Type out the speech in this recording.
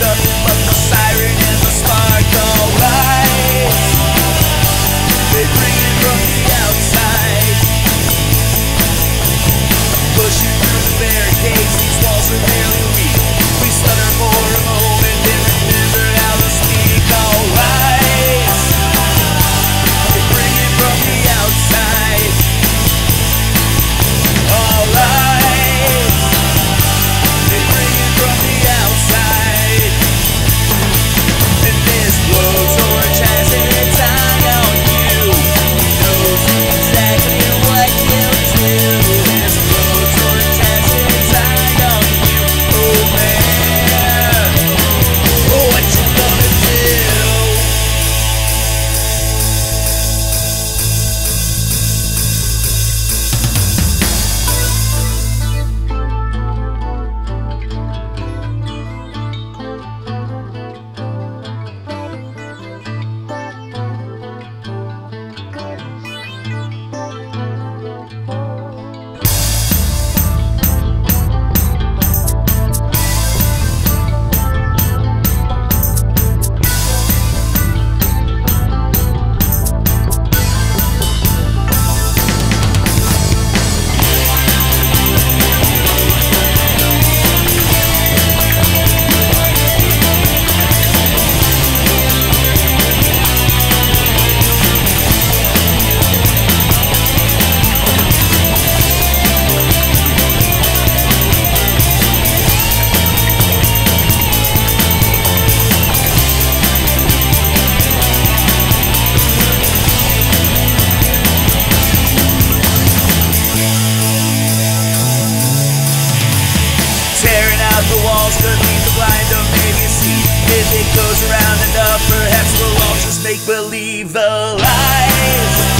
stuck walls could lead the blind of see. If it goes around enough, perhaps we'll all just make believe the lies.